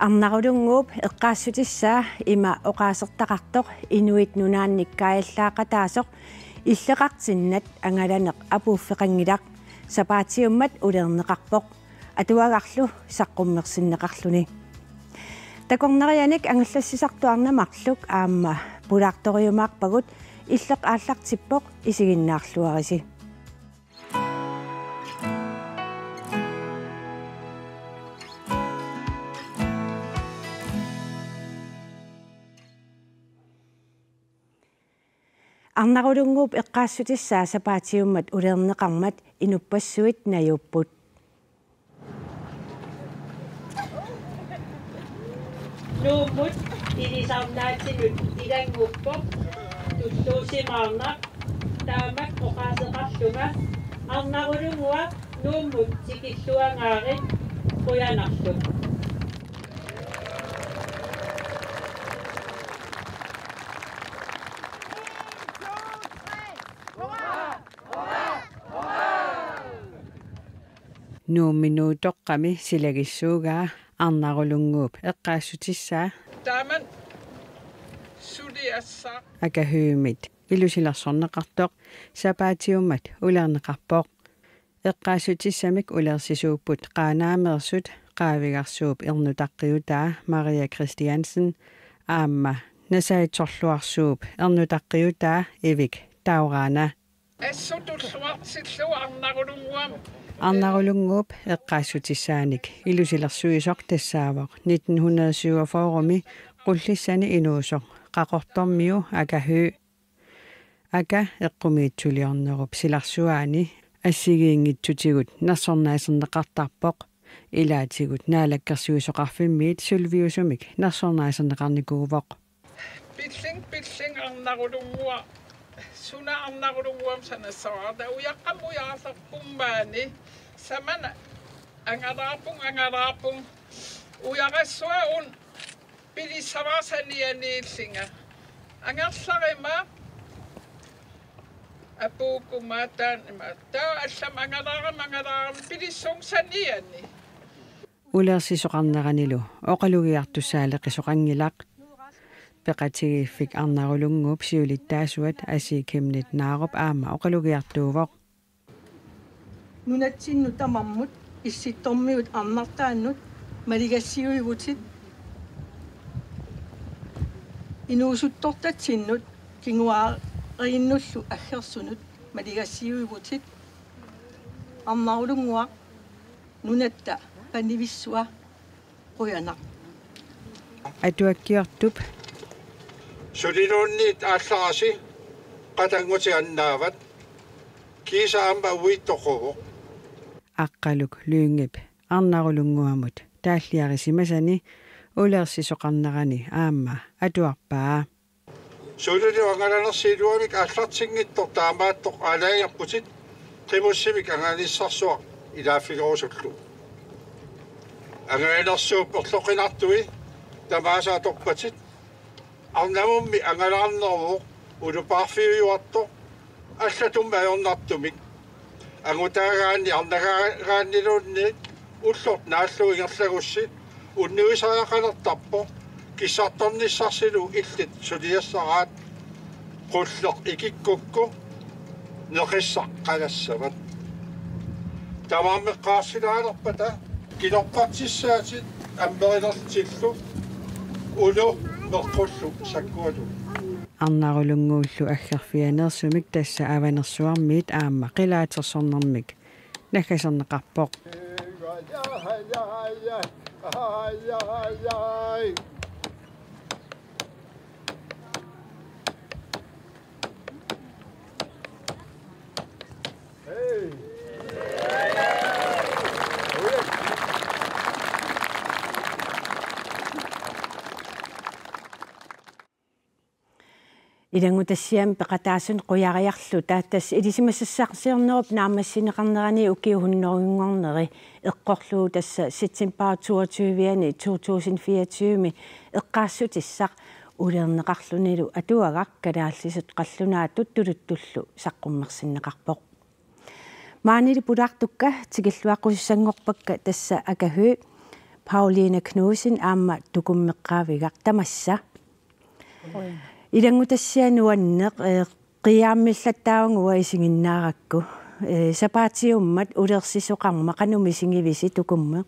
арнарулунгууп эққаассутиссаа има оқаасертақартоқ инуит нунаанниккааллаақатаасоқ иллеқартиннат ангаланеқ апууффеқангилақ сапаатиуммат улернеқарпоқ атуагарлу саққуммерсиннеқарлуни такорнерианик ангаллассисартуарнамарлук аама пулаарториумаарпагут иллеқ ааллартиппоқ исигиннаарлуариси арнарулунгууп эққаассутиссаа сапаатиуммат улернеқармат инуппассуит наюуппут nuumut ilisarnaatsinut ilanguppo tulluusimаарnaq taamak oqaaseqarlunga arnarulungua nuumut sikilluangaarit quyanarluk nuumminuutoqqami silagissuugaa арнарулунгууп эққаассутиссаа тааман сулиассаа акахюумит илусиларсорнеқартоқ сапаатиуммат улернеқарпоқ эққаассутиссамик улерсисууппут қаанаамерсут qaavigaqsuup ernutaqqiutaa Maria Christiansen. Aamma nasaitorluarsuup ernutaqqiutaa Evik Taurana. Assutulluartillu arnarulunguam арнарулунгууп эққаассутиссааник илусилерсуисоқ тассаавоқ 1947 форуми qulлиссани инуусоқ qaqortormiu akahuu aka эққумиитсулиорнеруп силарсуаани ассигиингитсутигут нарсорнаасернеқартарпоқ илаатигут наалаккерсуисоқарфиммиит сулвиусумик нарсорнаасернеқарникуувоқ سنا أنا غروم سنا سعادة ويا قمو يا سبكم باني سمنا أنا رابون أنا رابون ويا غسوان بدي سما سني أني سينا أنا سلام أبو كماتان ما تا أسم أنا رام أنا رام بدي سون سني أني ولا سيسوغان نغانيلو أقلو يا تسالق سوغان يلاقت пеқатигиффик арнарулунгууп сиулиттаасуат асиикимнит нааруп аама оқалугиартуувоқ нунатсинну тамаммут исситтормиут арнартааннут малигассиуигутит инуусуттортатсиннут кингуаарииннуллу аггерсунут малигассиуигутит арнарулунгуа нунатта панивиссуа қуянақ атуаккиортуп сулилуунниит ааллараси qatangutiannaават кисаама уиттоқуво аққалук луунгип арнарулунгуамут тааллиарисимасани улерсисоқарнерани аама атуарпаа сулили ангаланерсиилуамик ааллартингиттор таамааттоқ алааяппутит қимуссимик ангалиссарсуа илааффигорусуллу ангалерсууп орлоқинартуи тамаасааторпатит арнамумми ангалаарнервоқ улупаарфиуюарто аллатумма аёрнартумик агутаагаани арнагагааннилуунни уллорт нааллуингерлагусси уннуисаақалертарпо киссарторниссарсилу иллит сулиассараат qulleq ikikukku neqissaqqalassavат тамааммеққарсилааlerpata kilorpartissaatit аммерилертиллу улу меққуллу саккуалу арнарулунгууллу аггерфианерсумик тасса аванерсуармиит аама qilaatersornermik наггасернеқарпоқ Илангутассиам пеқатаасун қуяриарлу тааттас илисимассассаарсиорнеруп наамассинеқарнерани укиухуннерунгорнери эққорлуу тасса ситсимпаа 22-виани 2024ми эққаассутиссақ улернеқарлунилу атуагақ калааллисут қаллунаа туттулуттуллу саққуммерсиннеқарпоқ маанили пулаартукка тигиллуаққуссангорпакка тасса акахүй Pauline Knudsen аама тукуммеққаавигақ тамасса илангутассиануаннеқ қиааммиллаттаагуа исигиннааракку сапаатиуммат улерсисоқарма қануми сингивиси тукуммеқ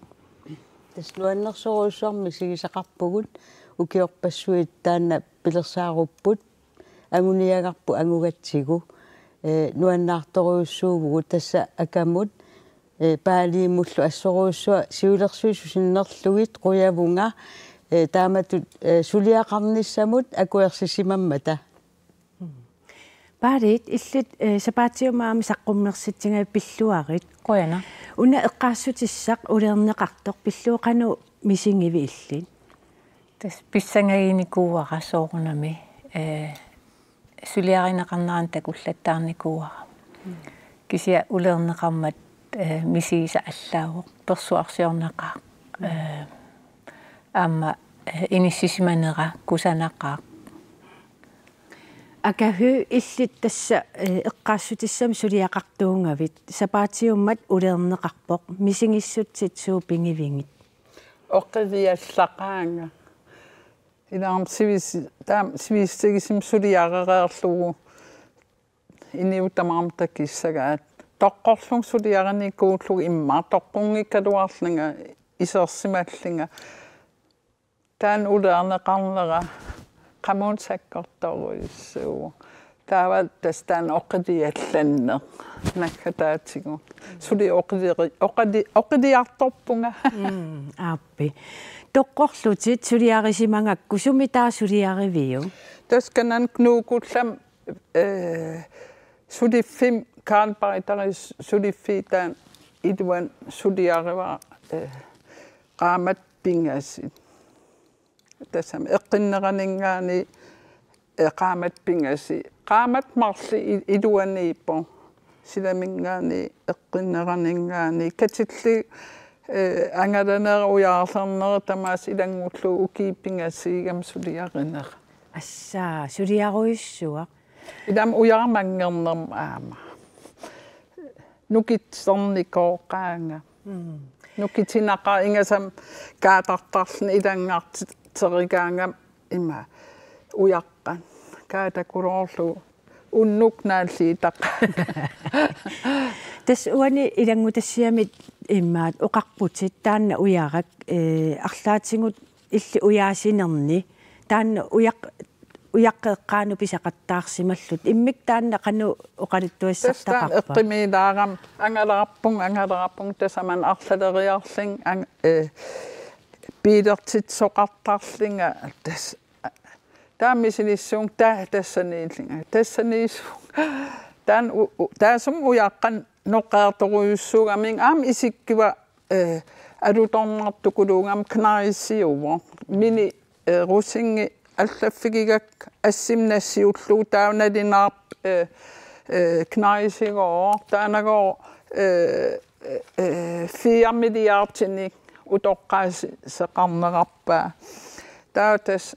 таслуаннерсоруусуарми сигисақарпугут укиорпассуит таана пилерсааруппут агуниагарпу агугатсигу э нуаннаарторуussуугу тасса акамут э паалииммуллу ассоруussуа сиулерсуису синнерлугит қуявунга э тааматут сулиақарниссамут акуерсисимаммата паарит иллут сапаатиумаами саққуммерситсинга пиллуарит. Қуяна уна эққаассутиссақ улернеқартоқ пиллуоқану мисингиви иллит. Тас писсангагиникууара соорунами. Э сулиаринеқарнаран такуллаттаарникууара. Кися улернеқармат э мисигиса аллаагоқ персуарсиорнақаа э аама иниссисиманера кусанақаа акаху иллит тасса эққаассутиссам сулиақартуунгавит сапаатиуммат улернеқарпоқ мисингиссутсит суу пингивингит. Оққивиаллақаанга илаам сивис таам сивистигисим сулиаререерлугу иниутамаамта киссагаат тоққорлун сулиараникууллугу имма тоққунгиккалуарлинга исерсималлинга таан улеарнеқарнера qammunsakkortoruissuu taava tastaan oqitiallanne nakkataatigu suli oqidiri oqidi oqidiartorpunga ааппи тоққорлутит сулиариsimangakku сумитаа сулиаривиу тасканан кнуугуллам э сулиффим каалпаритарис сулиффитаан идуан сулиарива э qamat pingasit тассам. Эққиннеранингаани эқаамат пингаси qaamат марли илуанииппо силамингаани эққиннеранингаани. Катилли э ангаланера уяарлернера тамаас илангуллу укииппингасигам сулиаринер. Ассаа сулиаруиссуа идам уяармангернерм аама. Нукитсерникооqaanga нукитинаqa ингасам каатартарлни илангаартит terigaanga ima ujaqqan kaatakuloorlu unnuk naallitaq тас уани илангутассиамит иммаат оқарпутит таанна уярак э арлаатингут илли уяасинерни таанна уяқ уяққеққаану писақаттаарсималлут иммик таанна қану оқалиттуассартақарпа эққимилаарам ангалараппун ангалараппун тасаман арлалериарлин э биидертит соқартарлинга тас таамисинissуун таа тассанииллинга тассаниисуун таан таасум уяаққан ноққаарторуйуссуугамин аам исиккива э алуторнартукулуугам кнариссиуво мини русинги аллаффигигак ассимнассиуллуу тааналинаарп э э кнарисигоо таанагоо э э 4 миллиардтиник утоққаас сеқарнерарпаа таутас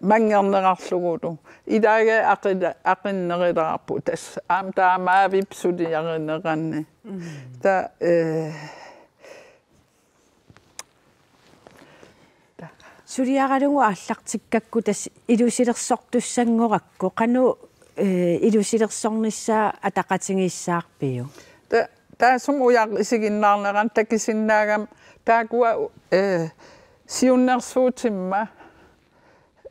мангернерарлугулу идаага ақила ақиннериларпу тас аам таамаавип сулиаринеранни та э сулиаралугу ааллартиккакку тас илусилерсортуссангоракку қану э илусилерсорниссаа атақатингиссаарпиу та таасум уяар исигиннаарнеран такисиннаагам таакуа э сиуннерсуутимма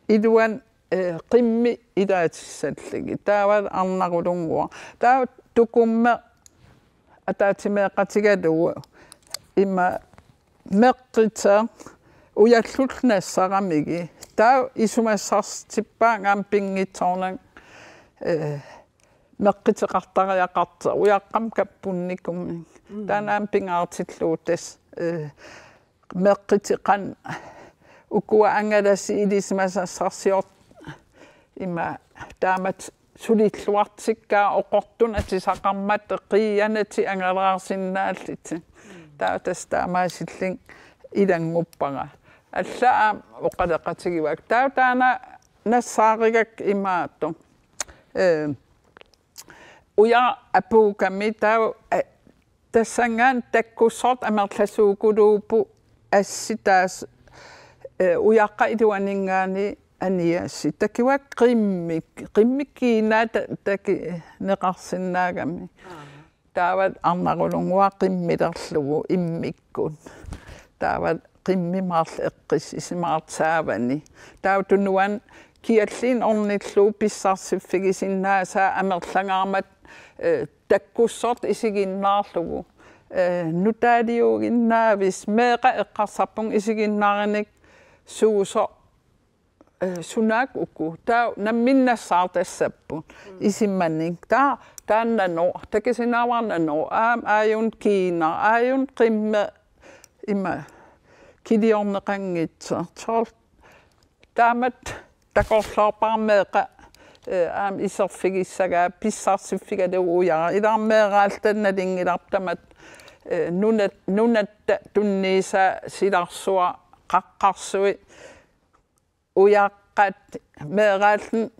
илуан э qimmi илаатиссаллиги таавал арнарулунгуа таа тукумме атаатимеэқатигалугу имма меққита уяллулнассарамиги таа исумассарстиппаангаам пингитсоорнан э меққитеқартариақарта уяққам каппунникумми таанаам пингаартиллуутас meqqitiqan ukua angalasi ilismasassarsiort ima taamat sulilluartikkaa oqortun atisaqarmat qiyanati angalaarsinnaalliti taatas taamaasilling ilanguppaga аллаа оқалеқатигивак таа таана нассааригак имаатто э уя апууками таа тассангаан таккуссорт амерласуугулуупу асситаас уяққа илуанингаани аниасси такива qimmi qimmikkiinaata taki neqarsinnаагami taawat arnarulunguа qimmilerlugu immikkun. Taawat qimmimaarl eqqis isimaartsaavani taawtunnuan kialliin ornillu pissarsiffigisinnaasaa amerlangaarmat takkussort isiginnaarlugu nutaaliuginnaavis meeqa eqqarsarpun isiginnaarinik suuso sunak uku ta namminnassartassappu isimmanning ta taannano takisinavarnano aam aajun kiina aajun qimme ima kiliorneqanngitsa tol taamat takorlaarparmeeqa aam iserfigissagaa pissarsiffigale uujara ilarmeeraaltannalingilartamat nunat nunatta tunniisa silarsua qaqqarsui ujaqqat meeraallun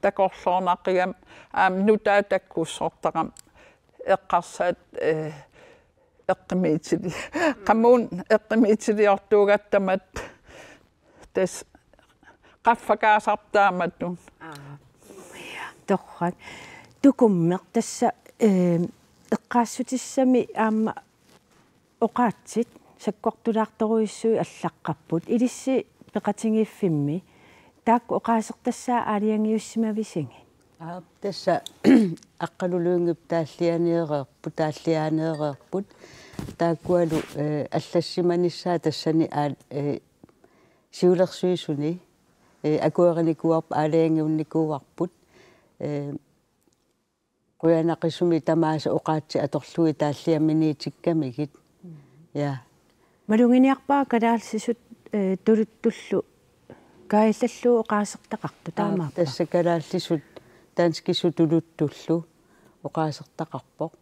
takorloornaqigam aam nutaa takkussortaqam eqqarsaat eqqimiitili qamuun eqqimiitiliortuugattamat tas qaffakaasartaamatun torrak tukummeq tassa eqqaassutissami aamma oqaatsit sakkortulaartoruissui аллаққарпут илисси пеқатингииффимми таакку оqaасертассаа аалиангиуссимависинги аа тасса аққалулуингип тааллианеереерпу тааллианеереерпут тааккуалу э аллассиманиссаа тассани аа э сиулерсуисуни э акуериникуарп аалиангиунникууарпут э куянақисуми тамааса оqaатси аторлуи тааллиамминиитиккамигит я малунгиниарпаа калаалсисут э тулуттуллу каиллаллуу оqaасертақарту таамаа тасса калааллисут таанскису тулуттуллу оqaасертақарпоқ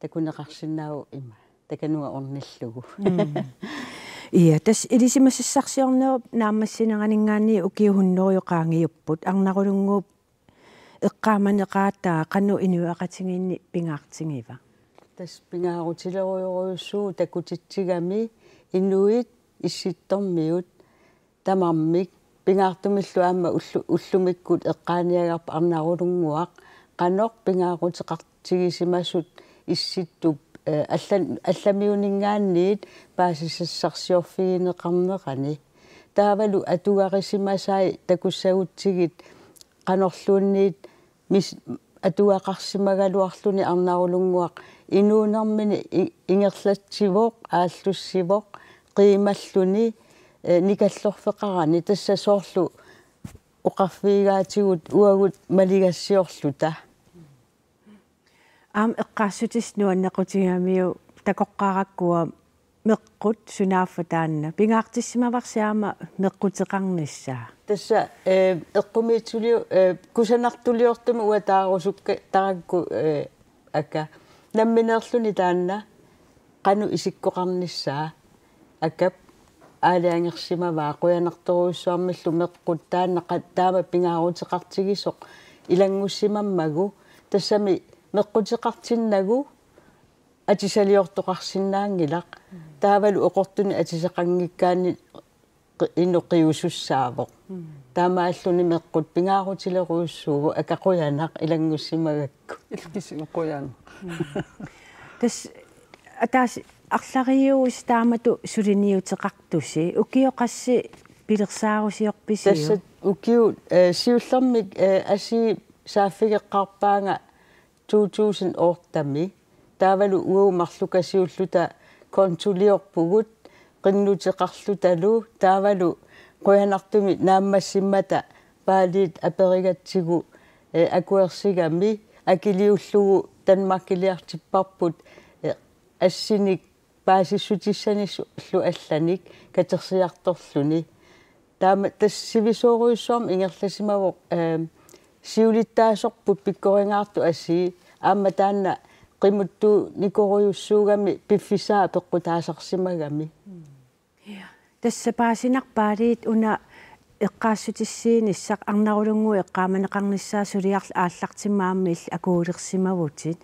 такунеқарсинаау има такануга орниллугу ия тас илисимассарсиорнеруп наамассинеранингаани укиухуннериоqaангиуппут арнарулунгууп эққааманеқаатаа қанну инуақатингиинни пингаартингива тас пингаарутилеруйоруйуссуу такутитсигами инуит исситтормиут тамармик пингаартумиллу аама уллу уллумиккут эққааниагарп арнарулунгуақ қанеқ пингаарутеқартигисимасут исситтуп аллан алламиунингаанниит паасиссарсиорфигинеқарнеқани таавалу атугарисимасаи такуссагутсигит qanorluunniit mis atuaqarsimaгаluарлуни арнарулунгуақ инуунэрмини ингерлатсивоқ ааллуссивоқ қиималлуни никаллорфеқарани тасса соорлу оқарфиигаатигут уагут малигассиорлута аам эққаассутис нуаннеқутигамиу такоққараккуа меққут сунааффа таанна пингаартиссимаварсиаама меққутеқарниссаа тасса э эққумиитсулиу э кусанартулиортума уатаарусукка таракку э ака намминеерлуни таанна кану исиккоқарниссаа акап аалиангерсимаваа қуянарторуйссуармиллу меққут тааннақа таама пингаарутеқартигисоқ илангуссимаммагу тассами меққутеқартиннагу атисалиортоқарсинаангилақ таавалу оқортуни атисеқангиккаани инуқиусуссаавоқ. Таамааллуни меққут пингаарутилеруйуссуугу акақуянақ илангуссимагакку илкисингоян тас атаас арлариуус таамату сулиниутеқартуси укиоқасси пилерсаарусиорписиу? Тассат укиу сиуллэрмик аси сааффигеққарпаанга 2000 ортами таавалу уумарлукасиуллута консулиорпугут qinnuteqarlutalu taavalu quyanartumi naammassimmata paaliit aperigatigu akuersigami akiliullugu tanmakkiliartipparput ассиник паасиссутиссанissу аллу алланик катерсиарторлуни. Таама тассивисооруйуссуарм ингерласимавоқ сиулиттаасорпут пиккорингаарту ассии аама таанна qimuttu nikoruйuссуугами пиффисаа пеққутаасарсимагами тассапаасинарпаалиит уна эққаассутиссииниссақ арнарулунгу эққааманеқарниссаа сулиарл ааллартимааммил акуулерсимавутит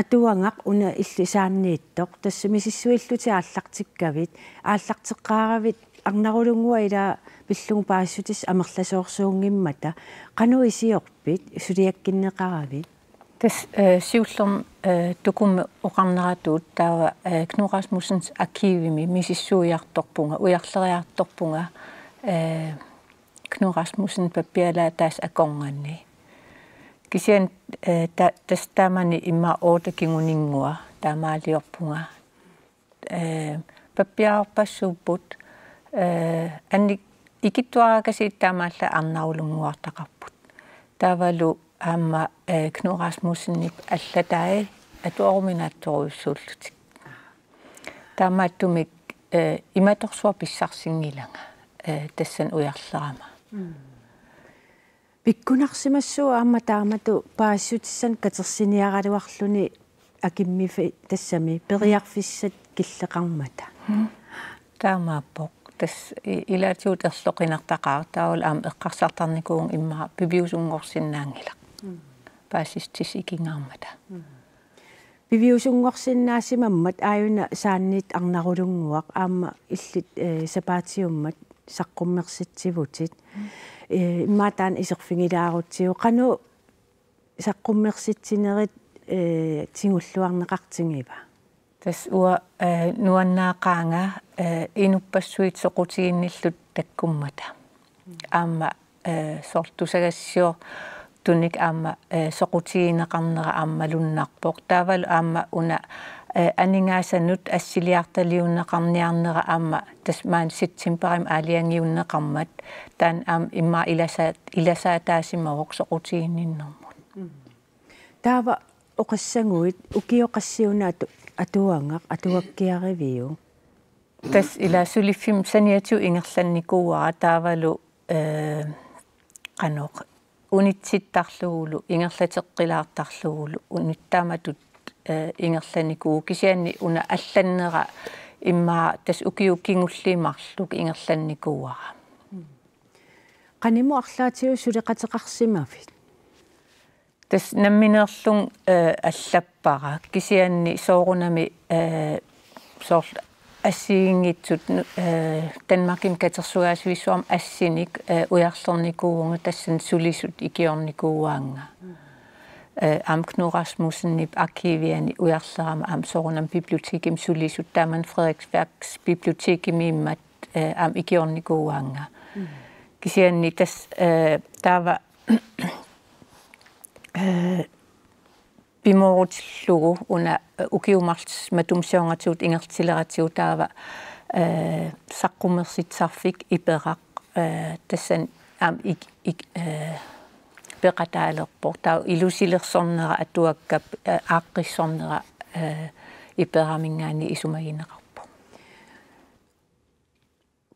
атуангақ уна иллисааннииттоқ тасса мисиссуиллути ааллартиккавит ааллартеққааравит арнарулунгуа ила пиллугу паассутис амерласоорсуунгиммата кану исиорпит сулиаккиннеқаравит тас сиуллерм тукумме оқарнератуут таава кну расмуссенс аркивими мисиссуиарторпунга уярлериарторпунга э кну расмуссен папиала таас акорнганни кисиан та тастамани имма ота кингунингуа таамаалиорпунга э папиаарпассууппут э анни икиттуаракаси таамаалла арнаулунгуартақарпут таавалу аама кну расмуссеннип аллатаи атуаруминаатторуйссууллутик таамааттумик э иматорсуа писсарсингилага э тассан уярлерама пиккунарсимассуа аама таамату паассутиссан катерсиниаралуарлуни акиммифи тассами периарфиссат киллеқармата. Таамааппоқ тас илаатиут ерлоқинартақаа таавал аама эққарсартарникуун имма пибиусунгорсиннаангила паасистис икингаармата. Пивиусунгорсиннаасимаммат ааюна саанниит арнарулунгуақ. Аама иллит сапаатиуммат саққуммерситсивутит. Э иммаатаан исерфигилаарутсиу кану саққуммерситсинерит э тингуллуарнеқартингива тас уа э нуаннаақаанга э инуппассуит соқутигинниллут таккуммата. Аама э сортусагассио туник аама соqutigineqarnera ааммалуннарпоq таавал аама уна анингаасанут ассилиарталиуннеқарниарнера аама тасмаан ситсимперим аалиангиуннеқармат. Таан аам имма иласаат иласаатаасимавоқ соqutiginnиннэрмут таава оқассангуит укиоқассиуна атуангақ атуаккиаривиу тас илаасулиффим саниату ингерланникууара таавалу э каноқ унитситтарлугулу ингерлатеққилаартарлугулу униттааматут ингерланикуу кисианни уна алланнера имма тас укиуккингуллиимарлук ингерланникууара qaниму арлаатиу сулеқатеқарсимавит тас намминерлун аллаппара кисианни соорунами соорл ассиингитсут э Данмарким катерсугаасуиссуам ассиник уярлерникуугунга тассан сулисут икиорникууаанга э амкну Расмуссеннип аркивиани уярлерама ам сорунам библиотеким сулисут тааман Фредeriksbergs библиотекимииммат э ам икиорникууаанга кисианни тас э таава э пимоорутиллугу уна укиумарлс Øh, bimorutilllugu una øh, ukiumarls matumsiungatsuut ingertilleratigut taava øh, saqqumersitsarfik iperaq tassan am ik ik äh, peqataalerpor taa ilusilersornera atuakkap äh, aaqqissornera äh, iperamingaani isumaginera.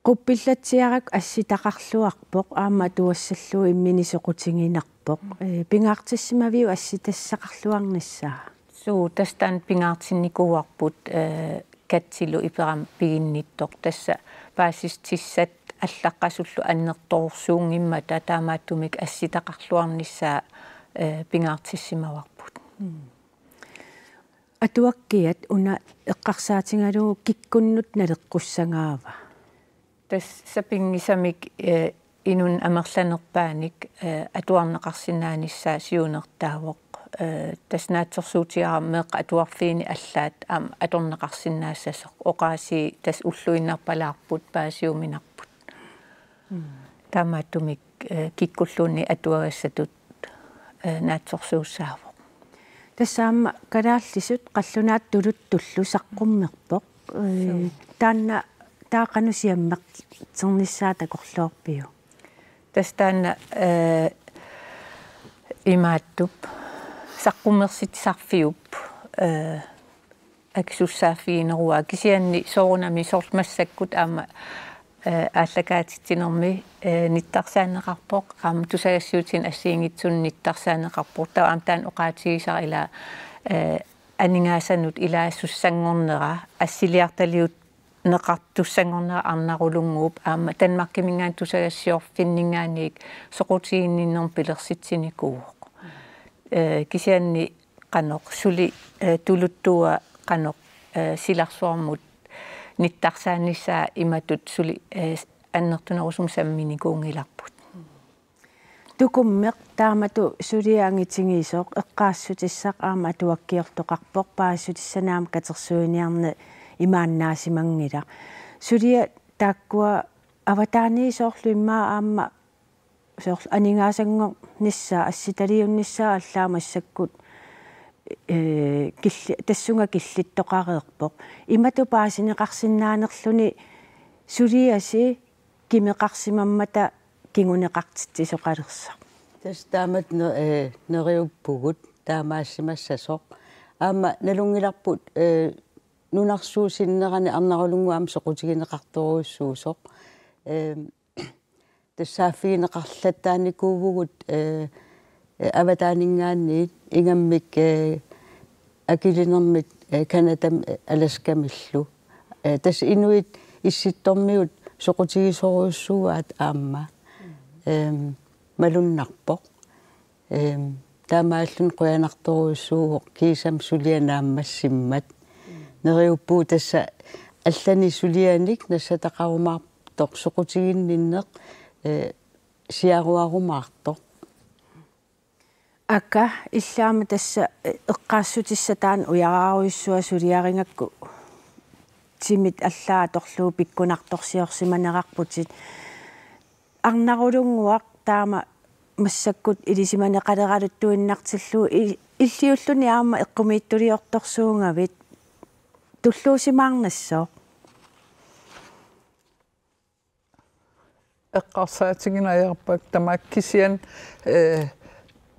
Quppillatsiarак асситақарлуарпоқ аама туассаллуу имминисеқутингинарпоқ э пингаартиссимавиу асситассақарлуарниссаа суу тастан пингаартинникууарпут э катсилу иперам пигинниттоқ. Тасса паасистиссат аллаққасуллу аннерторсуунгимма татаамааттумик асситақарлуарниссаа э пингаартиссимаварпут атуаккиат уна эққарсаатингалуу киккуннут налеққуссангаава тас сапингисамик э инун амерланерпааник э атуарнеқарсинааниссаа сиунертаавоқ э таснаатерсуутиараммеэқ атуарфиини аллаат ам аторнеқарсинаассасоқ оқааси тас уллуиннарпалаарпут паасиуминарпут. Тамааттумик киккуллуунни атуагассатут наатсорсууссаавоқ тассаама калааллисут қаллунаат тулут туллу саққуммерпоқ. Таанна таақанусиаммеқ терниссаа такорлуорпиу тастаана э имааттуп саққумерситсарфиуп э аксуссаафиинеруа кисианни соорунами соорлмассаккут аама э ааллакаатитсинерми э ниттарсаанеқарпоқ аама тусагассуутин ассиингитсун ниттарсаанеқарпоқ таа аамтаан оqaатигисар ила э анингаасанут илаассуссангорнера ассилиарталиут неқартуссангорнера арнарулунгууп аама танмаркимингаан тусагассиорфиннингаанник соқутигинниннерм пилерситсиникууоқ э кисианни qanoq suli tuluttua qanoq silarsuarmut nittарсаанissaa imatut suli аннертунерусум саммини куунгиларпут тукуммеқ таамату сулиаангитингиисооқ эққаассутиссақ аама атуаккиортоқарпоқ паассутиссанаама катерсуиниарне имааннаасимангила сулия тааккуа аватааниисоорлу иммаа аама соор анингаасангор ниссаа асситалиунниссаа аллаама иссаккут э килли тассунга киллиттоқареерпоқ имату паасинеқарсинаанерлүни сулиаси кимеқарсимаммата кингунеқартитсисоқалерса тас таамат э нериуппугут таамаассимассасоқ аама налунгиларпут э нунарсуусиннерани арнарулунгуам соқутигинеқарторуйссуусоқ э тассааффигинеқарлаттааникуувгут э аватаанингаанниит ингаммик э акилинермит канадам аласкамиллу э тас инуит исситтормиут соқутигисоруйссууаат аама эм малуннарпоқ эм таамааллун қуянарторуйссууоқ кисам сулианааммассиммат нериуппуу тасса аллани сулианик нассатақарумаартоқ соқутигинниннеқ э сиаруарумаартоқ акка иллаама тасса эққаассутиссатаан уярааруйссуа сулиарингакку тимит аллаа торлуу пиккунарторсиорсиманерарпутит. Арнарулунгуақ таама массаккут илисиманеқалералуттуиннартиллуу иллиуллуни аама эққумииттулиорторсуунгавит туллуусимаарнассоо эққарсаатигинаярпак тамаккисиан э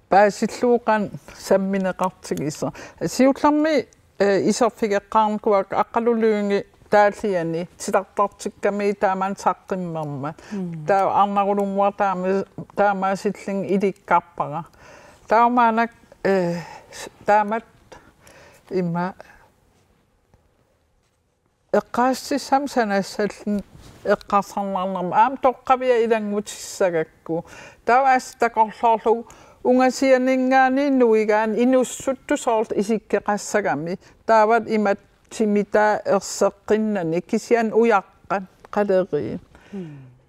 паасиллууқан самминеқартигиса сиулларми исерфигеққарнкуак аққалулуунги тааллиани силартартикками таамаан саққиммерма таа арнарулумуа таама таамаасиллин иликкарпара таамаанак э таамат имма эққаассисам санассаллин эққарсарнарнерма аам тоққавиа илангутиссагакку. Таваас такорлоорлугу унгасианингаани нуигаан инуссутту соорт исиккеқассагами таават имат тимита ерсеққиннани кисиан уяққат қалериин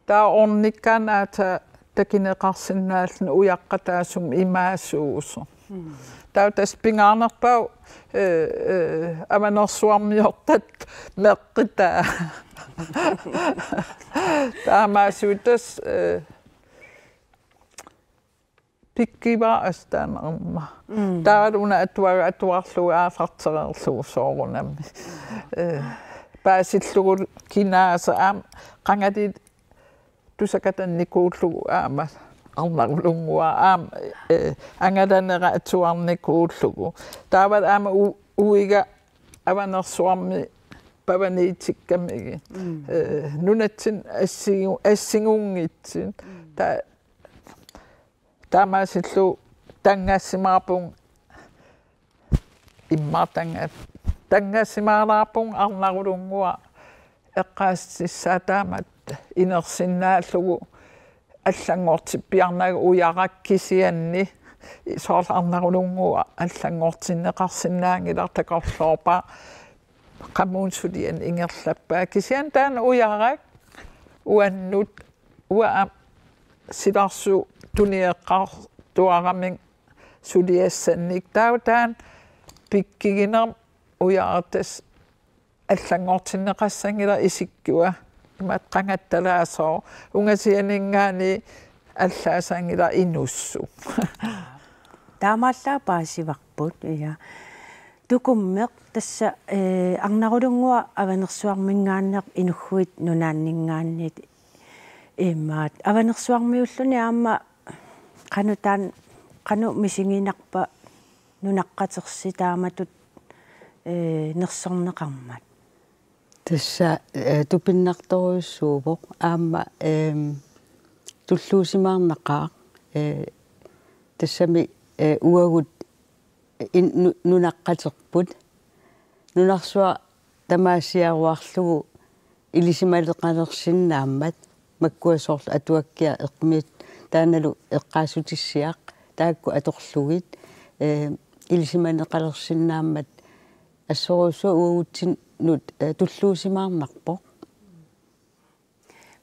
таа орниккаанаата такинеқарсинааллун уяққатаасум имаасуусо таа тас пингаарнерпау э э аманерсуармиортат меққита таамаасуутас э пиккива астаанерма таат уна аттуага аттуарлуга аафартерерлугу соорунамми э паасиллугу кинааса аам qangati тусакатанникууллугу аама арнарулунгуа аам э ангаланера атсуарникууллугу таават аама уига аванерсуарми паваниитиккамиги э нунатсин ассигу ассигунгитсин. Та тамасиллу тангассимаапун имматанга тангассимаалаарпун арнарулунгуа эққаассиссаа таамат инерсиннааллугу аллангортиппиарнага уяраккисианни соорлаарнарулунгуа аллангортиннеқарсинаангилар такорлоорпа qammuunsулиан ингерлаппаа кисиан таан уярак уаннут уа силарсу туниеққар туарамин сулиассанник. Таутаан пиккигинер уяартас аллангортиннеқассангила исиккуа имат қангатталаасоо унгасианингаани аллаасангила инуссу таамааллаа паасиварпут ия тукуммеқ тасса э арнарулунгуа аванерсуармингааннеқ инуггуит нунааннингааннит имаат аванерсуармиуллуни аама qanutaан qanu misingинарпа нунаққатерси тааматут э нерсорнеқармат тасса тупиннарторуйссуупоқ аама эм туллуусимаарнақаа э тассами э уагут нунаққатерпут нунарсуа тамаасиаруарлугу илисималеқалерсиннааммат маккуасоорлу атуаккиа эқмиит тааналу эққаасутиссиақ таакку аторлугит э илисиманеқалерсиннааммат ассоруусу уугутсин нут туллуусимаарнарпо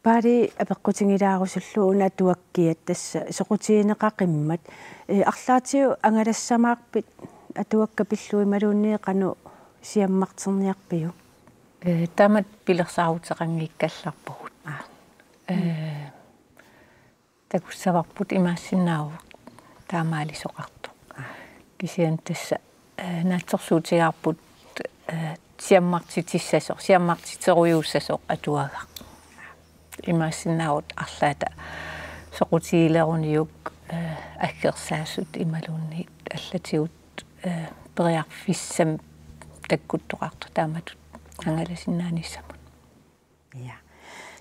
пари апеккутингилаарусуллу уна туаккиат тасса соқутиинеқақиммат арлаатиу ангалассамаарпит атуакка пиллуималуунни қану сиаммартерниарпиу э тамат пилерсаарутеқангиккалларпугут э такуссаварпут имаассиннааву таамаалисоқарту. Кисиан тасса э наатсорсуутигаарпут э сиаммартитиссасо сиаммартитеруйууссасо атуага. Имаассиннаавут арлаата. Соқутигилеруниук э аггерсаассут ималуунниит аллатигут э периарфиссам таккуттоқарту тааматут ангаласиннааниссамут я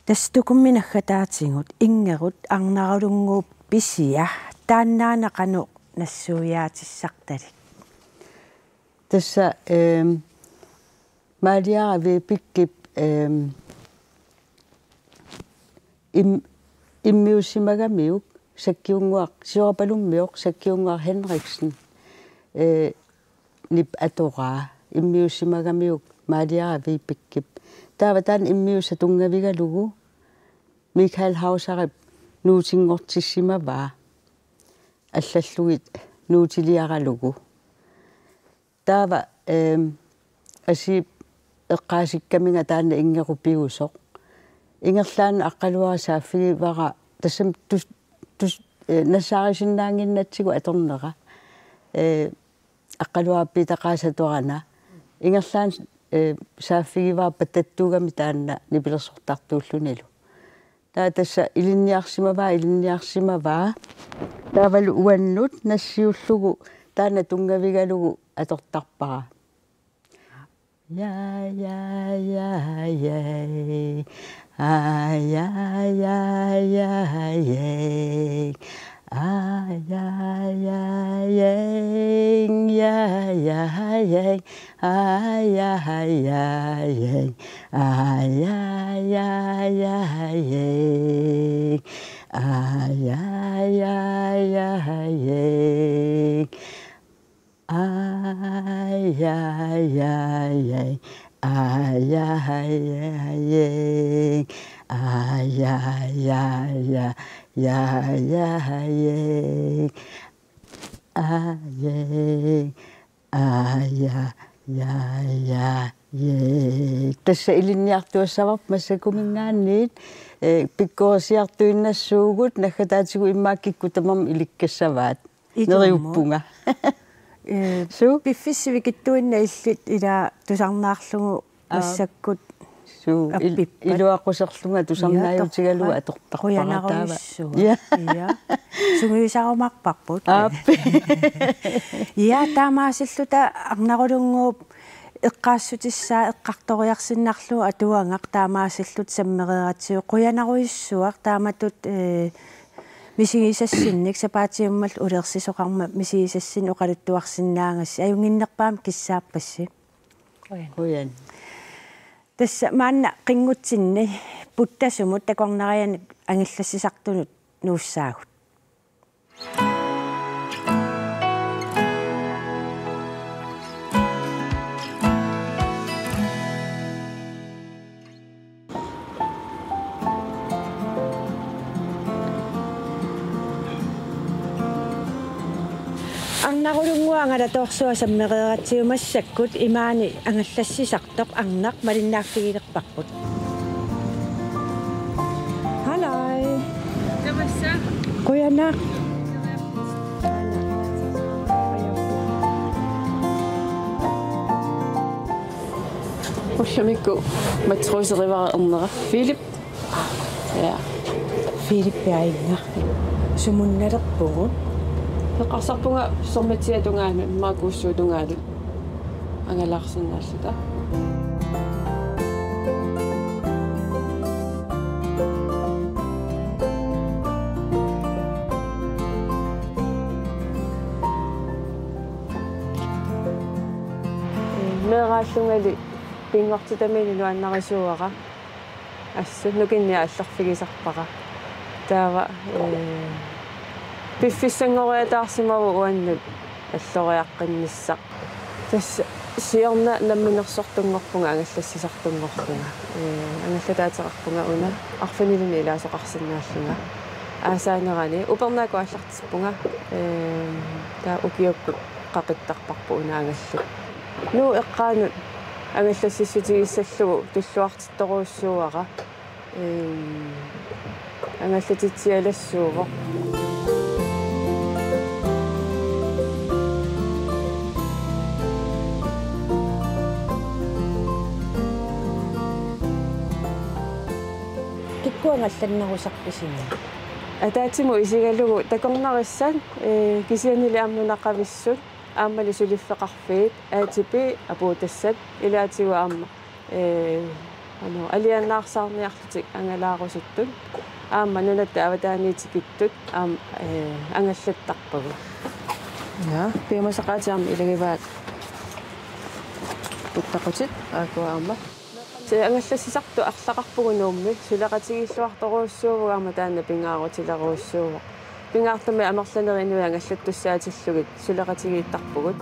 тастукумминаггатаатингут ингерут арнарулунгууп писия тааннаанеқану нассуяатиссарталик тасса эм 말이야 비빅깁 음 иммиусимагамиук саккиунгуар сиорапалуммиоқ саккиунгуар Хенриксен э нип атораа иммиусимагамиук маалиарави пиккип тааватаан иммиуса тунгавигалугу Михаил Хаусарап нуутингортиссимаваа аллаллугит нуутилиаралугу таава эм асип эққаасиккаминга таана ингерупиусоқ ингерлаан аққалуарасааффигивара тассам тус тус нассаарисиннаангиннатсигу аторнера э аққалуарпитақаасатуарана ингерлаан э сааффигиваа паттаттуугами таанна нипилерсортартууллунилу таа тасса илинниарсимаваа илинниарсимаваа. Таавалу уаннут нассиуллугу таана тунгавигалугу атортарпара Yeah, yeah, yeah, yeah. Ah, yeah, yeah, yeah, yeah. Ah, yeah, yeah, yeah, yeah, yeah, yeah. Ah, yeah, yeah, yeah. Ah, yeah, yeah, yeah, yeah. Ah, yeah, yeah, yeah, yeah. Ai, ai, ai, ai. Ai, ai, ai, ai, ai, ai, ai, ai, ai, ai, ai, ai, ai, Tässä niin, nähdään, että kun ilikkässä vaat. Су пиффиссивикиттуинна иллит ила тусарнаарлугу массаккут суу илуаққусерлунга тусарнааютигалуга атортарпаратаава я сугуисарумарпарпут ааппи я таамаасиллута арнарулунгууп эққаассутиссаа эққарториарсиннарлу атуангақ таамаасиллут саммереератсиу қуянаруиссуар тааматут э мисигисассинник сапаатиуммал улерсисоқарма мисигисассин оқалуттуарсиннаангасси аюнгиннерпаам киссааппасси. Қуян тасса маанна қингутсинни путтасумут такорнариани ангиллассисартунут нууссаагут аннарулунгуа ангалаторсуасам мерератиумассаккут имаани ангаллассисартоқ арнақ малиннаақфигилерпарпут Halai. Тамасса. Куяна. Ушамикку матроусериваернера Филипп. Я. Филипп яинна. Сумунналерпугут Neqarsarpunga sormatiatungaanu maakuussuutungaalu angalaqsinnaallata. Meeraallungali pingortitamini nuannarisuuara assu nukinniaallarfigisarpara taava ee пиффиссангориатаарсимаву уаннут аллориаққиннссақ тасса сиорна намминерсортунгорпунга ангаллассисартунгорпунга э ангаллатаатерарпунга уна арфанилини илаасоқарсинааллунга аасаанерани упернааку аллартиспунга э таа укиоккут қақиттарпарпу унаангаллу ну эққаанут ангаллассиссутигиссаллугу туллуартитторуussууара э ангаллатитсиалассууво киккуангалланнерусарписина атаатиму исигалугу такорнариссaan э кисианили амнунаққависсут ааммали сулиффеқарфиит аатипи апуутассат илаатигу аама э ано алианнаарсаарниарлутик ангалаарусуттут аама нунатта аватааниитикиттут аам э ангаллаттарпагу я пиамасақаатиарми илагиваат туттақутит аакуаама се ангаллассисарту арлақарпугу нуумми сулеқатигиллуарторуussуугаама таана пингаарутилеруussууво пингаартами амерланеринуи ангаллаттуссаатиллугит сулеқатигииттарпугут.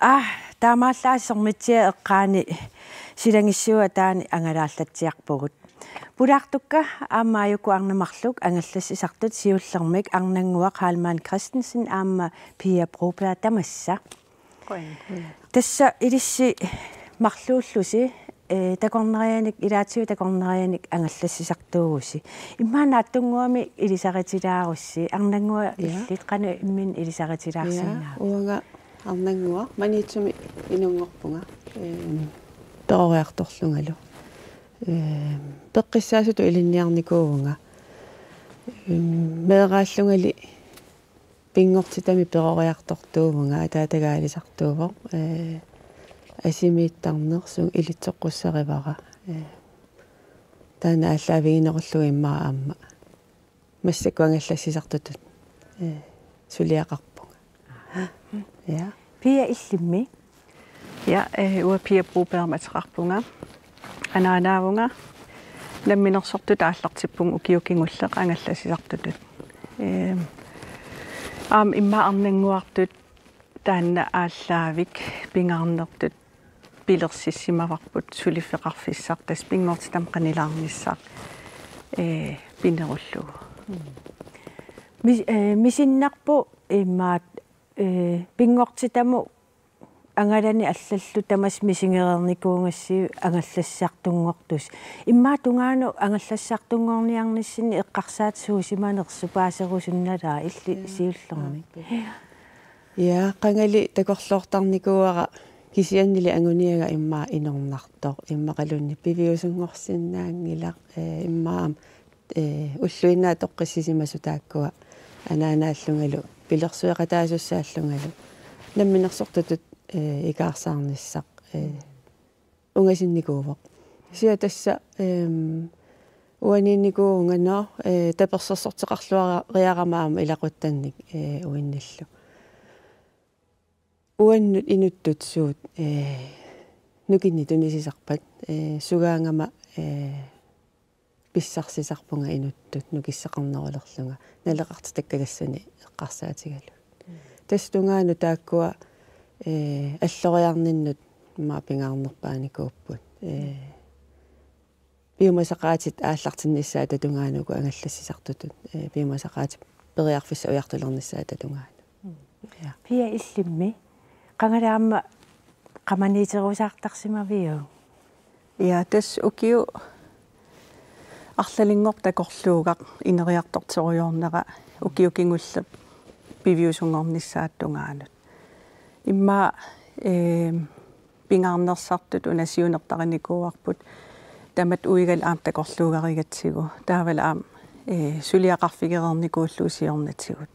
А таамааллаассэрмитсиа эққаани силангиссуа таани ангалааллатсиарпугут аамааюку арнамарлук ангаллассисартут сиуллермик арнангуақ хаалмаан кристенсен аама пия пробла тамасса. Тасса илисси марлууллуси э такорнерианик илаатиу такорнерианик ангаллассисартуугуси иммаана аттунгуами илисаритилаарусси арнангуа иллит қану иммин илисаритилаарсинаа уага арнангуа маниитсуми инунгорпунга э перориарторлунгалу э пеққиссаасуту илинниарникуувнга меэрааллунгали пингортитами перориартортуувнга атаатагаалисартуувоо э асимииттарнерсу илитсоққуссаривара э таана аллаавигинеруллу иммаа аама массакуангаллассисартутут э сулиақарпунга. Ja пия иллимми. Ja э уа пия пруперматеқарпунга анаанаавунга намминерсорту тааллартиппун укиукингуллеқ ангалласисартутут э аам имма арнангуартут таанна ааллаавик пингаарнертут пилерсиссимаварпут сулиффеқарфиссар тас пингортитам қанилаарниссаа э пинеруллугу мисиннарпу иммаат э пингортитаму ангалани аллаллу тамас мисингерерникуунгассиу ангаллассартунгортус иммаа тунгаану ангаллассартунгорниарниссини эққарсаат суусимаанерсу паасерусунналаа илли сиуллерми я қангали такорлуортарникуара кисианнили агуниага иммаа инорнартоо иммақалунни пивиусунгорсиннаангила э иммаам э уллуинаа тоққиссисимасу тааккуа анаанааллунгалу пилерсуэқатаасуссааллунгалу. Намминерсортутут э икаарсаарниссақ э унгасинникуувоқ сиа тасса эм уанинникуунганаа э таперсерсортеқарлуара риарамаама илақуттанник э уинналлу уаннут инуттут суут э нукинни тунисисарпат э сугаангама э писсарсисарпунга инуттут нукиссақарнерулерлунга налеқартитаккагассани эққарсаатигалу. Тас тунгаану тааккуа э аллориарниннут ма пингаарнерпааникууппут э биомасақаатит ааллартиннissaа татунгааnuku ангаллассисартутут э биомасақаатит периарфисса уяртулернissaа татунгаану пия иллимми. Qangalаама qamaniiterusаартарсимавиу я тас укиу арлалингор такорлуугақ инериартортеруйорнера укиукингуллап пивиусунгорнissaаттунгаанут имма э пингаарнерсартут унасиунертарникууарпут тамат уигал аам такорлуугаригатсигу таавал аам э сулиақарфигерерникууллуусиорнатсигут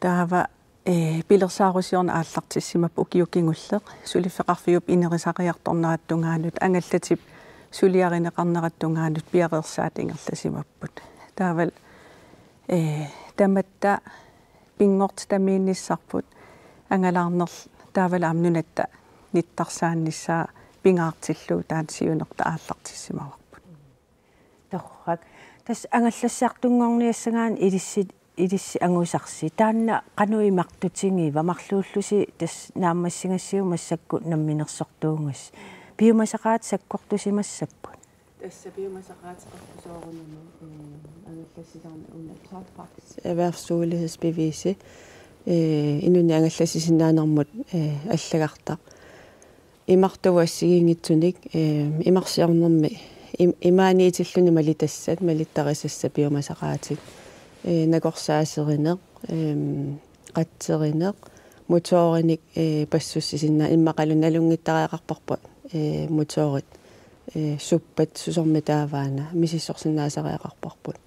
таава э пилерсаарусиорна ааллартиссимап укиукингуллеқ сулиффеқарфиуп инерисақиарторнераттунгаанут ангаллатип сулиаринеқарнераттунгаанут пиареерсаат ингерласимаппут таавал э таматта пингорт тамиинниссарпут ангалаарнер таавал аамнунатта ниттарсааннissaа пингаартиллуу таан сиунерта ааллартиссимаварпут торрак тас ангаллассаартунгорниассагаан илиссит илисси ангусарси таанна martutigiiva marluullusi tas naammassigassiu massakku namminerssortuungas piumasaqaat sakkortusimassapпут тасса piumasaqaatiqartusoorunama ангаллассисарна унна траппакс erhvervsmulighedsbevise э инуни ангаллассисиннаанермут э аллагартақ имартуассигингитсуник э имарсиарнерми имааниитиллуни малитассат малиттарисасса piumasaqaatik э накорсаасеринеq эм qatserинеq моториник э пассуссисинна иммақалун налунгиттариақарпарпа э моторит э суппат сусорми тааваана мисиссорсинаасариақарпарпут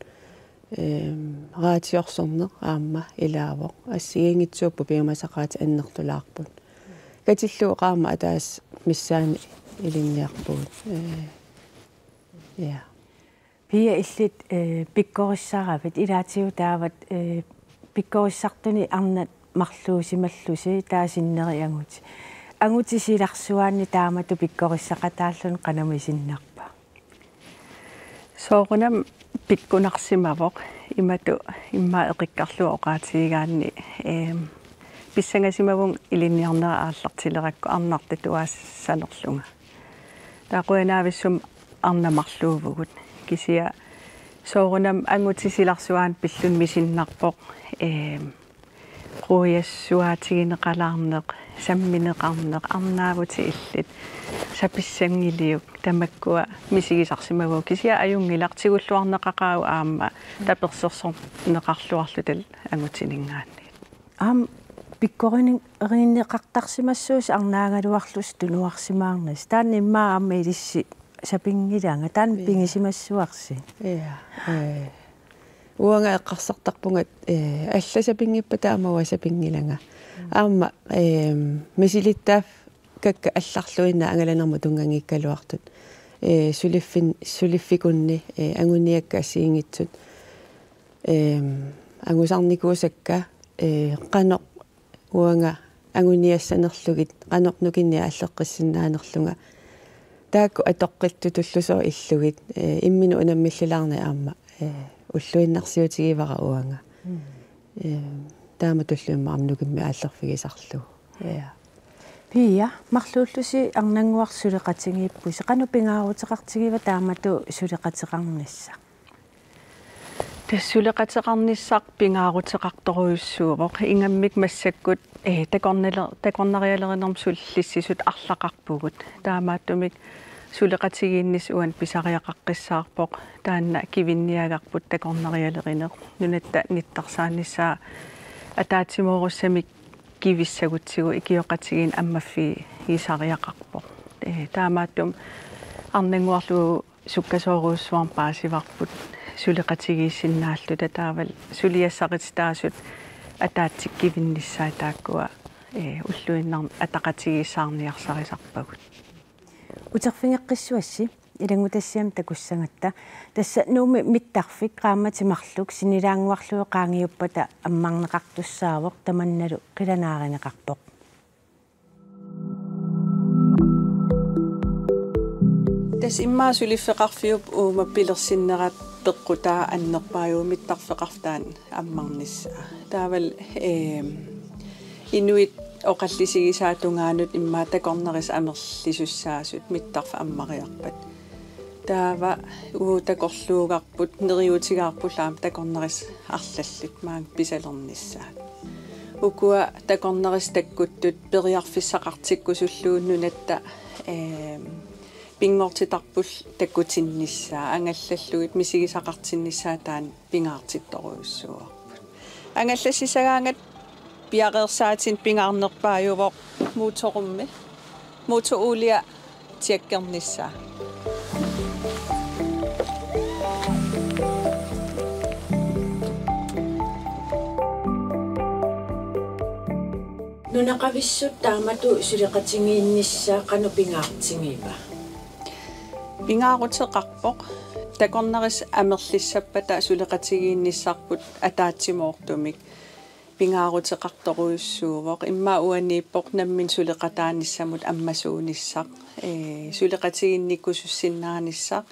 эм раатиорсорнеq аама илаавоq ассигингитсууппу пиумасақаати аннертулаарпут катиллуу qaama атаас миссаани илинниарпугут э я. Пия иллит э пиккориссааравит илаатиу таават э пиккориссартуни арнат марлуусималлуси таасиннериангути ангутисиларсуаанни таамату пиккориссақатааллун qanamisиннарпа соорунам пиккунарсимавоқ имату имма эқиккарлуа оqaатигигаанни э писсангасимавун илинниарнера ааллартилеракку арнарта туаассанерлунга таақуянаависсум арнамарлуувгут кисия соорунам ангутисиларсуаан пиллун мисиннарпоқ э руяссуаатигинеқалаарнеқ самминеқарнеқ арнаавути иллит саписсангилиук тамаккуа мисигисарсимагуу кисия аюнгилартигуллуарнеқақаау аама таперсерсор неқарлуарлу тал ангутинингаанни. Аам пиккоринин эриннеқартарсимассуус арнаагалуарлус тунуарсимаарнас таан иммаа аама илисси сапингилаанга таан пингисимассуарси. Иа э уанга эққарсартарпугат э алласапингиппа таамава сапингиланга. Аама э мисилиттаав какка алларлуина ангаланерму тунгангиккалуартут э сулиффин сулиффикунни э ангуниакка ассиингитсут э ангусарникуусакка э қано уанга ангуниассанерлугит қанорнукинниа аллеққиссиннаанерлунга таакку атоққитту туллусоо иллугит э иммину унаммиллилаарни аама э уллуиннарсиутигивара уанга. Э таама туллуимма амнукимми ааллерфигисарлу я пия марлууллуси арнангуарсулеқатигииппуси қану пингаарутеқартигива таамату сулеқатеқарнисса тассулеқатеқарниссақ пингаарутеқарторуйуссуувоқ ингаммик массаккут э такорнелер такорнариалеринерм суллиссисут арлақарпугут. Таамааттумик сулеқатигииннис уан писариақаққиссаарпоқ таанна кивинниагарпут такорнариалеринеқ нунатта ниттарсааниссаа атаатимооруссамик кивиссагутсигу икиоқатигиин аммаффи исариақарпоқ э таамааттум арнангуарлу суккасооруussуарм паасиварпут сулеқатигииссиннааллу татаавал сулиассақититаасут атаатсиккивинниссаа тааккуа э уллуиннар атақатигииссаарниарсарисарпагут Утерфингеққиссуасси илангутассиам такуссангатта тасса нууми миттарфик qaammatимарлук синилаангуарлуи qaangiuppata аммарнеқартуссаавоқ таманналу қиланааринеқарпоқ тас иммаа сулиффеқарфиуп уума пилерсиннерат пеққутаа аннерпааю миттарфеқартаан аммарнissaa таавал э инуит оқаллисигисаатунгаанут иммаа такорнерис амерлисуссаасут миттарфа аммариарпат таава уу такорлуугарпут нериутигаарпулаам такорнерис арлаллут маан писалернissaat укуа такорнерис таккуттут периарфиссақартиккусуллууннунатта э пингортитарпул таккутиннissaa ангаллаллугит мисигисақартиннissaa таан пингаартитторуйуссуарпут ангаллассисагаангат piaqersaatin pingarnerpaajuvoq muutorummi. Muutu uulia tiakkernissaa nunaqavissut taamatu suliqatingiinnissaa qanupingaartingiipa pingaaruteqarpoq takornaris amerlissappa ta suliqatigiinnissarput ataatimoortumik. Пингаарутеқарторуйуссуувоқ имма уанииппоқ наммин сулеқатааниссамут аммасуунissaq э сулеқатигинникку суссиннааниссақ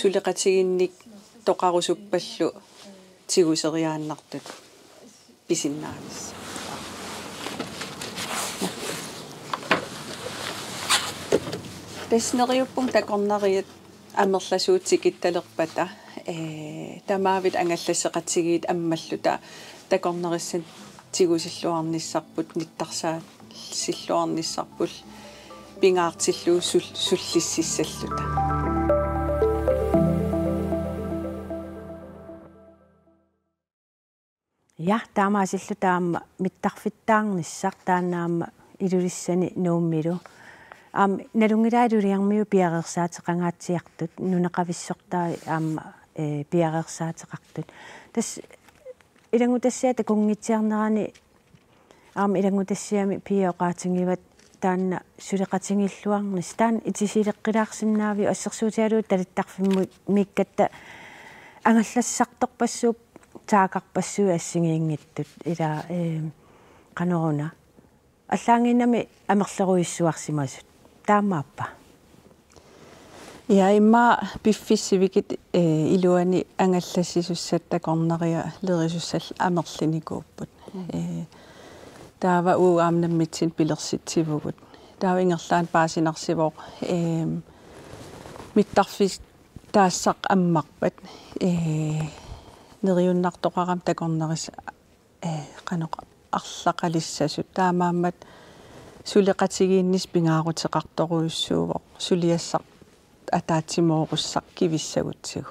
сулеқатигинник тоқарусуппаллу тигусериааннартут. Писиннаанисса таснериуппум такорнариат амерласуутсикитталерпата э тамаавит ангаллассеқатсигиит аммаллута такорнериссан тигусиллуарниссарпут ниттарсаа силлуарниссарпул пингаартиллуу суллиссиссаллута я таамаасиллу таама миттарфиттаарниссар таанаама илулиссани нууммилу аам налунгилаалулиармиу пиареерсаатеқангаатсиартут нунеқависсортаа аама э пиареерсаатеқартут тас илангутассиата кунгитсиарнерани аама илангутассиами пиоқаатингиват таанна сулеқатингиллуарнис таан итисилеққилаарсиннаави ассерсуутиалуут талиттарфиммут миккатта ангаллассарторпассууп таакарпассуи ассигиингиттут ила э каноруна аллаангинами амерлеруиссуарсимасут таамааппа я имма пиффиссивикит э илуани ангаллассисуссат такорнариа лерисуссал амерлиникууппут э таава ууаамнаммитсин пилерситсивугут таава ингерлаан паасинарсивоо э миттарфис таассақ аммарпат э нериуннартоқарам такорнерис э каноқ арлақалиссасут таамааммат сулеқатигииннис пингаарутеқарторуйуссуувоқ сулиассақ атаатсимооруссақ кивиссагутсигу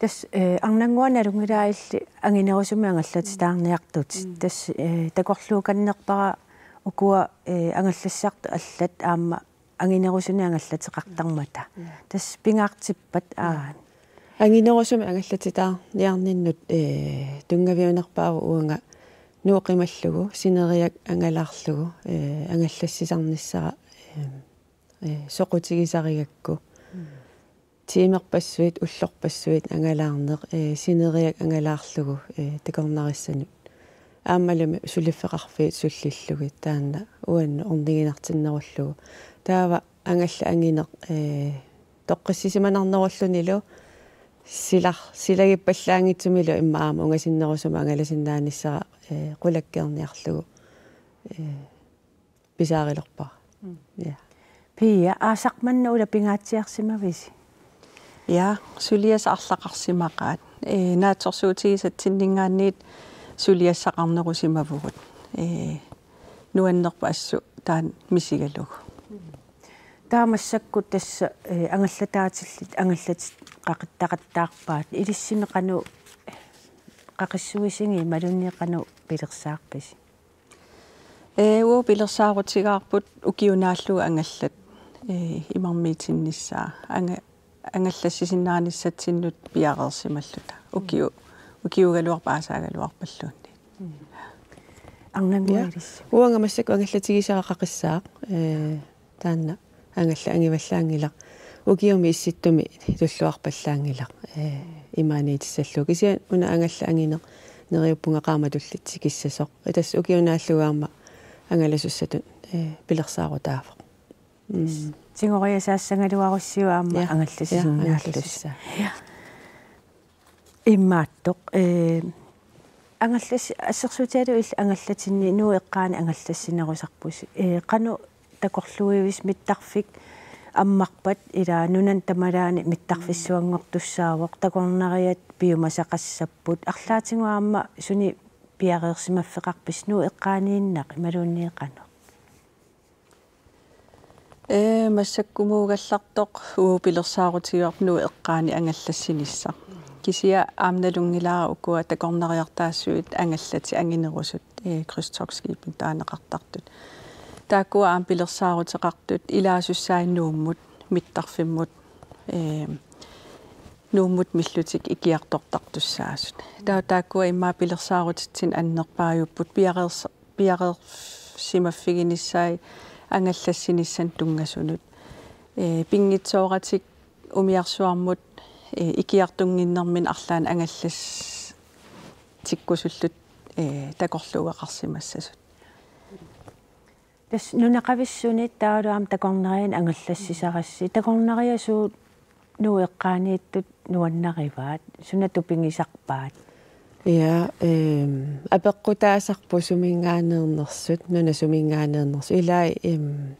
тас э арнангуана лунгилаалли ангинерусуми ангаллати таарниартут тас э такорлууканнерпара укуа э ангаллассаарту аллат аама ангинерусуни ангаллатеқартармата тас пингаартиппат аан ангинерусуми ангаллатитаа ниарниннут э тунгавиунерпааву уунга нуоқималлугу синериак ангалаарлугу э ангаллассисарниссара э соқутигисаригакку тиимерпассуит уллорпассуит ангалаарнеқ э синериак ангалаарлугу э такорнариссанут аамалами сулиффеқарфиит суллиллугит таанна уанну орнигинартиннеруллугу. Таава ангалла ангинеқ э тоққиссисиманарнеруллунилу силар силагиппаллаангитсумилу иммаама унгасиннерусума ангаласиннааниссара э qulakkeerniarlugu э писаарилерпара я пия аасақманна ула пингаатсиарсимависи я сулиас арлақарсимақаат э наатсорсуутигисатсиннингаанниит сулиассақарнерусимавугут э нуаннерпа ассу таан мисигалугу таамассакку тасса э ангаллатаатиллит ангаллат qaqиттақаттаарпаат илиссими qaну qaqissuisинги малунниқану пилерсаарпис э уу пилерсаарутигаарпут укиунааллуга ангаллат э имармиитинниссаа анга ангаллассисиннааниссатсиннут пиареерсималлута укиу укиугалуарпаасаагалуарпаллуунни арнангуалис уангамассаку ангаллатигисаа qaqissaaq э таанна. Ангалла ангиваллаангила укиуми исситтуми туллуарпаллаангила э имааниитиссаллу кися уна ангалла ангине нериуппунга qaamatullitsi киссасоq итас укиунааллугаама ангаласуссатут э пилерсаарутаафоq тигориасаассангалуаруссиуаама ангалласисиннааллус иммааттоq э ангаллас ассерсуутиалу ил ангаллатинни нуу эққаани ангаллассинерусарпус э қану такорлуивис миттарфик аммарпат ила нунан тамалаани миттарфиссуангортуссаавоқ такорнариат пиумасақассаппут арлаатингуаама суни пиареерсимаффеқарпис нуу эққаанииннақ ималуунниеқано э массаккумуугаллартоқ уу пилерсаарутигуарнуу эққаани ангаллассиниссаа кисия аамналунгилаа укуа такорнариартаассуит ангаллати ангинерусут. Э крystokskipin таанеқартартут. Тааккуа аам пилерсаарутеқартут илаасуссаиннууммут миттарфиммут. Э нууммут миллутик икиартортартуссаасут. Таа тааккуа иммаа пилерсаарутитсин аннерпааюппут пиареерс пиареер симаффигиниссаи ангаллассиниссан тунгасунут э пингитсооратик умиарсуармут э икиартунгиннэрмин арлаан ангаллас тиккусуллут э такорлуугақарсимассасут тас нунақависсуни таалуам такорнериан ангаллассисарасси такорнериасуу нуэққаанииттут нуаннариваат сунату пингисарпаат Ja, ehm апеққутаасарпу сумингаанеернерсут нуна сумингаанеернерсу илаа эм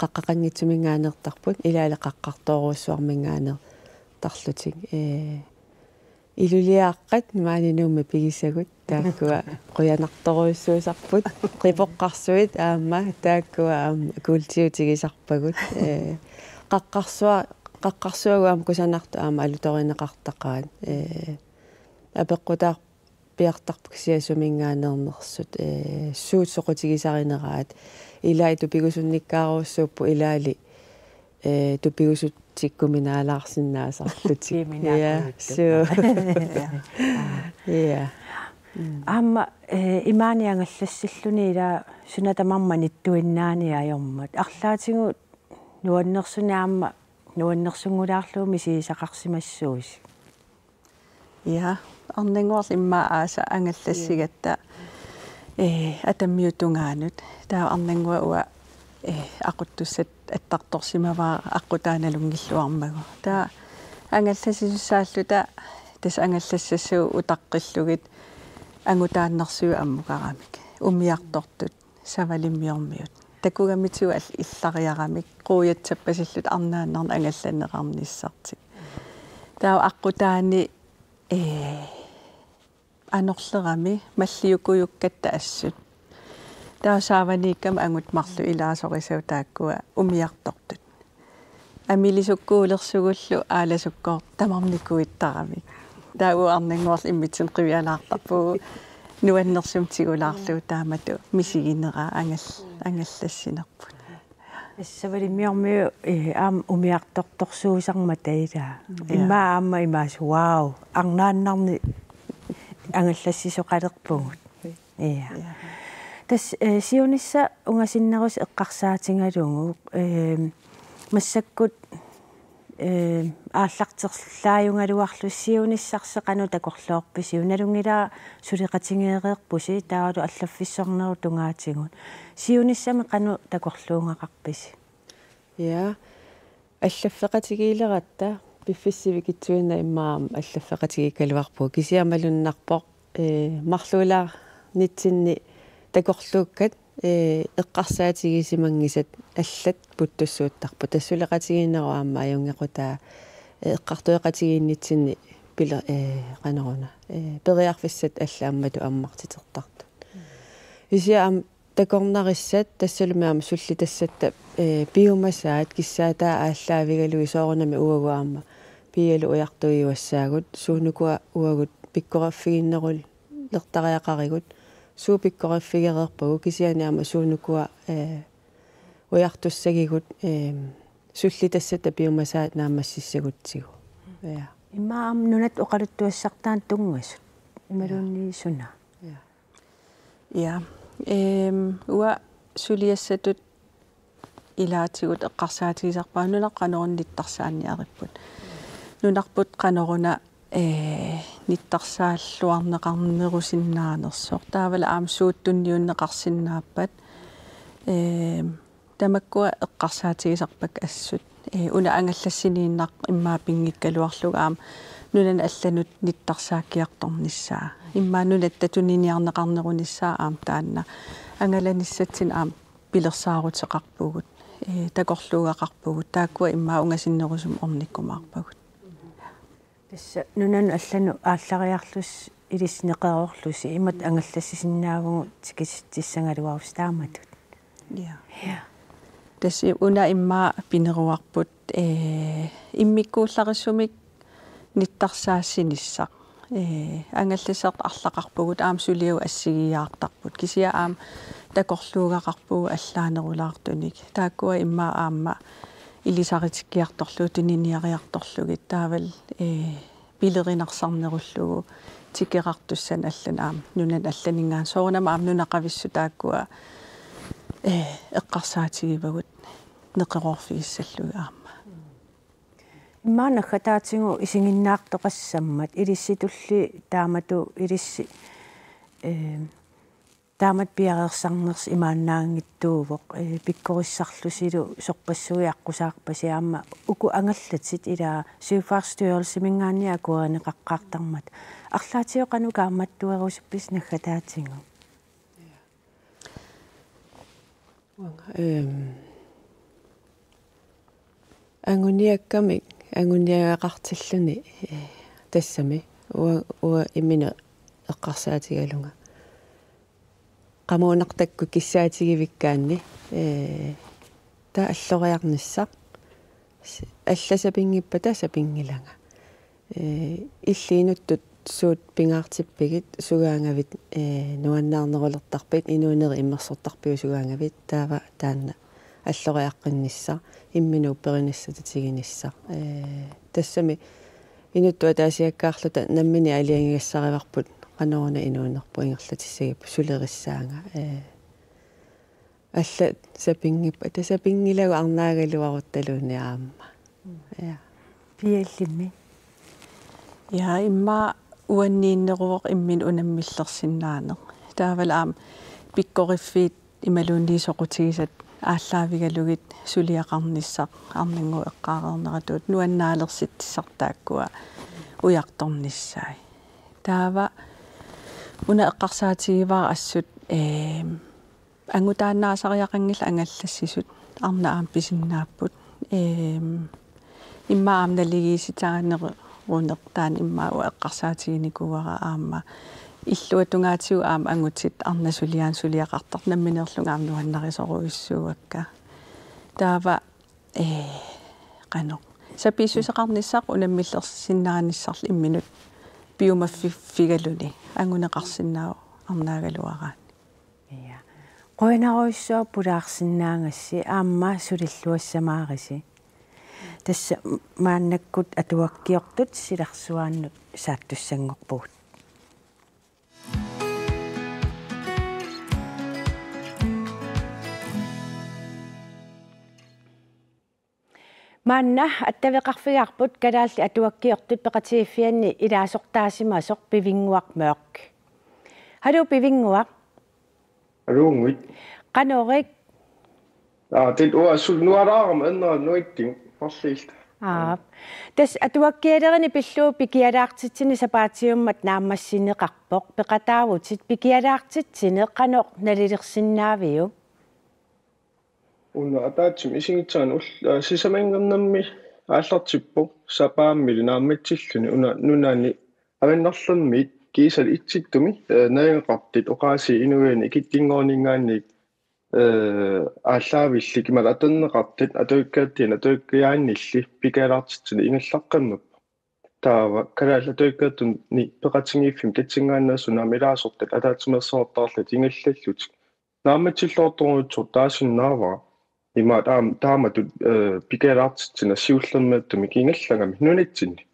қаққақангитсумингаанеертарпут илаале қаққартооруссуармингаанеер тарлутик э илулиааққат маанинуумма пигисагут тааккуа қуянарторуйссуусарпут қипоққарсуит аама тааккуа аама култиутигисарпагут э қаққарсуа қаққарсуагуам кусанарту аама алуторинеқартақаат. Э апеққутаа пиартарпу сиасумингаанернерсут э суут соқутигисаринераат илаи тупигусунниккааруссууппу илаали э тупигусут тиккуминаалаарсинаасарлути я суу. Я аама э имааниангаллассиллуни ила сунатамарма ниттуиннаани аёрмат арлаатигу нуаннерсуни аама нуаннерсунгулаарлууми сиисақарсимассуус я арнингуарл имма ааса ангаллассигатта э атаммиутунгаанут таа арнингуа уа э aquttussat аттарторсимаваа аққутааналунгиллуармагу таа ангалласисуссааллута тас ангаллассассуу утаққиллугит ангутааннэрсуи аммукарамик умиартортут савалиммиормиут такугамитсу ал иллариарамик қуйатсаппасиллут арнааннарна ангалланеқарниссартик таа аққутаани э анерлерами маллиукуюккатта ассут. Таасааваниккам ангут марлу илаасорисау тааккуа умиартортут амилисуккуулерсугуллу ааласуккоо тамарникуиттарами. Таагу арнингуарл иммитсин қивиалаартарпугу нуаннерсум тигулаарлуу таамату мисигинера ангал ангаллассинерпут ассавали миормиу э аам умиарторторсуусарма таила имма аама имаас вау. Арнааннарни ангаллассисоқалерпугут ия тас э сионисса унгасиннерус эққарсаатингалугу э массаккут ааллартерлааюнгалуарлу сиониссарсеқану такорлоорписи уналунгила сулеқатингеэреерпуси таалу аллаффиссорнеру тунгаатигут сиониссами қану такорлуунгақарписи я аллаффеқатигиилератта пиффиссивикитсуина иммаам аллаффеқатигиккалуарпу кисиамалуннарпоқ э марлуулаа нитсинни такорлууккат э эққарсаатигисимангисат аллат путтуссууттарпу тассулеқатигинеруаама аюнгеқутаа эққартуеқатигииннитсинни пила э қанеруна э периарфиссат аллааммату аммартитертарту исиаам такорнариссат тассалумаама сулли тассатта э биомасаат киссаатаа ааллаавигалуи соорунами уагуаама пиалу уяртуиуассаагут суунукуа уагут пиккораффигиннерул лертариақаригут суу пиккораффигереерпагу кисианиама суунукуа э уяртуссагигут э сулли тассата биомасаат наамассиссагутсигу. Я имаам нунат оқалуттуассартаан тунгасут ималуунни суна я я эм уа сулиассатут илаатигут эққарсаатигисарпаа. Нунеққанерунниттарсааниариппут нунарпут қанеруна э ниттарсааллуарнеқарнерусиннаанерсоо таавала аам сууттунниуннеқарсиннааппат э тамаккуа эққарсаатигисарпак ассут. Э уна ангаллассинииннақ иммаа пингиккалуарлуга аам. Нунан алланут ниттарсааккиарторниссаа иммаа нунат татуниниарнеқарнеруниссаа аам таанна. Ангаланиссатсин аам пилерсаарутеқарпугут. Э такорлуугақарпугут. Тааккуа иммаа унгасиннерусум орниккумаарпагут. Тасса нунан аллану ааллариарлус илиснеқерорлуси имат ангаллассисиннаавгу тикиситтиссангалуарус тааматут. Я я таси уна иммаа пинеруарпут э иммиккууллариссумик ниттарсаассиниссақ э ангалласеэрт арлақарпугут аам сулиу ассигиаартарпут кисиа аам такорлуугақарпугу аллаанерулаартуник. Тааккуа иммаа аама илисаритиккиарторлуу туниниариарторлугит таавал э пилеринарсарнеруллугу тикерартуссан аллан аам нунан алланингаан соорнама аам нунақависсу тааккуа э эққарсаатигивагут неқерорфигиссаллуга аама. Иммаанакка таатингу исигиннаартоқассаммат илисситулли таамату илисси э таамат пиареерсарнерс имааннаангиттуувоқ. Э пиккорissarlusилу соққиссуиаққусаарпаси аама. Уку ангаллатит илаа сюфарстуйорсимингаани акуанеқаққартармат арлаатиоқану кааматтуерусиппис наггатаатингу эм ангуниаккамик ангуниагақартиллуни тассами. Уа уа иммина эққарсаатигалунга. Qamуунартакку киссаатигивиккаанни э та аллориарниссақ алласапингиппата сапингилага э иллиинуттут суут пингаартиппигит сугаангавит э нуаннаарнерулертарпит инуунери иммерсортарпиу сугаангавит таава таанна. Аллориаққиннисса имминуу перинассататигинисса э тассами инуттуа таасиаккаарлута наммини алиангигассариварпут qanорuna инуунерпу ингерлатиссагип сулериссаанга э алла сапингиппа тасапингилагу арнаагалуарутталууни аама. Я. Пиаллимми я имма уаннииннеруоқ иммин унаммиллерсиннаанеқ таавал аам пиккориффиит ималуунниисоқутигисат ааллаавигалугит сулиақарниссақ арнангу эққаарернератуут нуаннаалерситтиссартааккуа уярторниссаи таава уна эққарсаатигиваа ассут э ангутаанаасариақангила ангаллассисут арна аам писиннааппут э имма аам налигииситааганнеқу рунертаан иммаа эққарсаатигиникуара аама иллуатунгаатигу аама ангутит арна сулиаан сулиақартар намминерлунга аам нуаннарисоруиссууакка таава э qano саписсусеқарниссаақ унаммиллерсиннааниссарли имминут биумаффигалуни ангунеқарсинаау арнаагалуараан я qoinaruissua pulаарsinnaangassi aamma sulilluassamaarisi тасса мааннаккут атуаккиортут силарсуааннут сааттуссангорпугут маанна аттавеқарфигарпут калаалли атуаккиортут пеқатииффианни илаасортаасимасоқ пивингуақ меоқ. Халу пивингуақ? Алуунгуит канорик аа тит уа сул нуараарам эннера нуиттин форлиилт аа. Тас атуаккиалерини пиллуу пикиалаартитсини сапаатиуммат нааммассинеқарпоқ пеқатаавутит пикиалаартитсине каноқ налилерсиннаавиу уна атаатсим исигитсаан ул сисамангернамми ааллартиппу сапааммили наамматсиллуни уна нунаани аваннарлэрмит кисал итситтуми наягақартит оқааси инуяни киттингоорнингаанни э ааллаавилли кимал атаннеқартит атуиккааттина атуиккиааннилли пикалаартитсини ингаллаққаммаппа таава калаалла атуиккааттун ни пеқатингииффим татсингааннаасу наамилаасортат атаатимерсоортаарлут ингаллаллутик нааматсиллоорторуутсур таасиннаавара има таам таамату пикалаартитсина сиуллермааттуми кингаллагами нунатсинни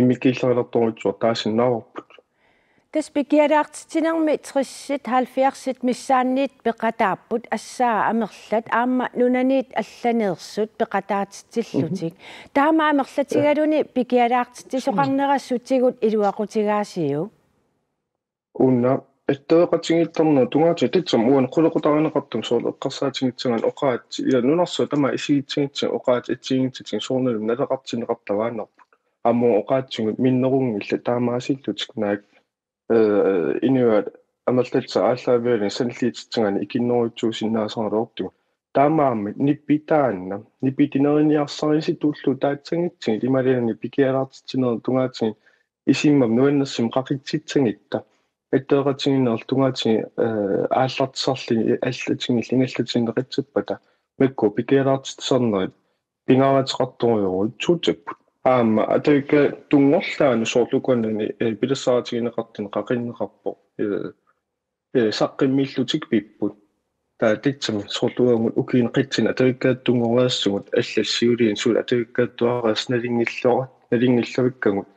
иммикииллерилерторуутсуа таасиннааварпут тас пикиалаартитинерми 30-сит 70-сит миссаанниит пеқатааппут ассаа амерлат аама нунаниит алланеерсут пеқатаатитсиллутик таама амерлатигалуни пикиалаартитисоқарнерассутигут илуақутигаасиу унна эттоэқатингитторну тунгаати татсам уан қулеқутаринеқартум соол эққарсаатингитсаган оқаатси ила нунарсу тама исигитсигитсин оқаати атсигитситин суурнерум налеқартинеқартавааннарпут аммо оқаатсигут миннерунгилла таамаасиллутик наак э инуат амалтатса ааллаавиалин санлиитсигани икиннорутсуусиннаасаралуортуг таамаамми ниппитаанна ниппитинериниарсарисит туллу таатсангитсиги лималиани пикиалаартитсинер тунгаатсиги исиммам нуаннассим қақитситсангитта аттеэқатсигиннер тунгаатиги ааллартисарли аллатиги ингаллатингеқитсиппата макку пикиалаартитсарнерит пингаратеқарторюру туутаппут аама атавика тунгорлаану соорлукуанани пилассаратигинеқартин қақиннеқарпо э э саққиммиллутик пиппут таа титсами соорлуангут укиинеқитсина атавиккаат тунгориассугут аллассиулиин суул атавиккааттуараас налингиллора налингиллавиккагут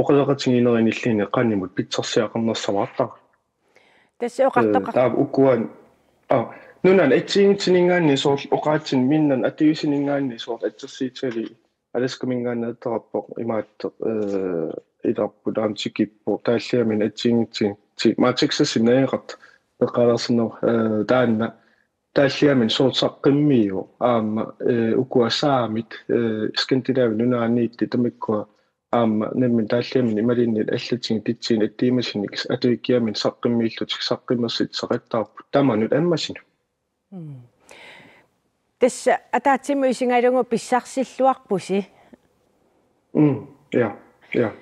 оқалеқатигинериниллини қанимут питсерсиақарнерсамаартар тассеоқартоқар таа уккуан а нунан атсиингитсинингаанни соор оқаатсин миннан атиусинингаанни соор атсерсиитсали аласкамингааннаатараппо имаатте э иларпу таамтикиппо тааллиамин атсиингитсин ti maatiksasineeqat peqalersinner taanna тааллиамин суутсаққиммиу аама укуасаамит скандинави нунаанниитти тамиккуа аама намми тааллиамин ималиннит аллатин титсин аттиимасиник атуиккиамин саққиммииллутик саққимерсит сақаттаарпу таманут аммасину тасса исингалугу писсарсиллуарпуси м я я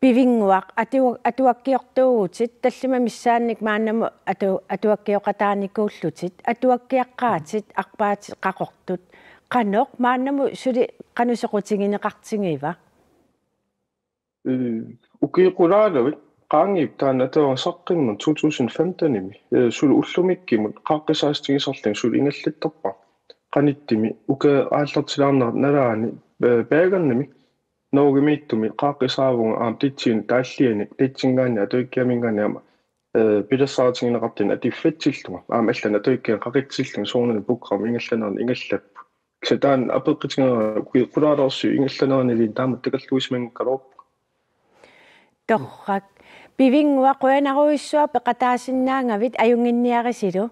пивингуақ атуа атуаккиортуугутит таллима миссаанник мааннаму ату атуаккиоқатааникууллутит атуаккиаққаатит арпаати қақортут. Қанеқ мааннаму сули қанусеқутигинеқартигиива э укиқулаалавит qaangiip taan atuarsaqqimmut 2015-imi sulu ullumikkimmut qaaqqisaastigisarling sulu ingallattorpa qanittimi uka aallartilaarnerat nalaani baagannami noogimiittumi qaaqqisaavuga aam titsiin taalliani titsingaani atuikkiamingaani ama pilassaatingineqartin atiffatsilluga aam allan atuikkian qaqitsilluga suurnani program ingallanerni ingallappu ксатаан апеққитингера кулаалерсу ингалланернилин таамат такаллуисмангкалоо торрак пивингуа қуянаруиссуа пеқатаасиннаангавит аюнгинниарисилу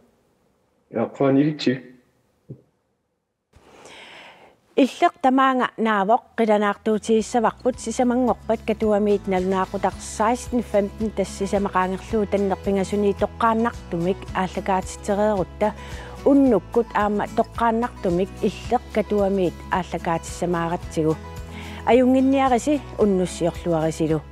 я қуанилити иллеқ тамаанга наавоқ қиланаартуутииссаварпут сисамангорпат катуамиит налунаақутар 1615 тассисамақаангерлуу таннерпингасуни тоққааннартумик ааллакаатитереерутта уннуккут аама тоққааннартумик иллеқ катуамиит ааллакаатиссамааратсигу аюнгинниариси уннуссиорлуарисилу